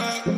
up.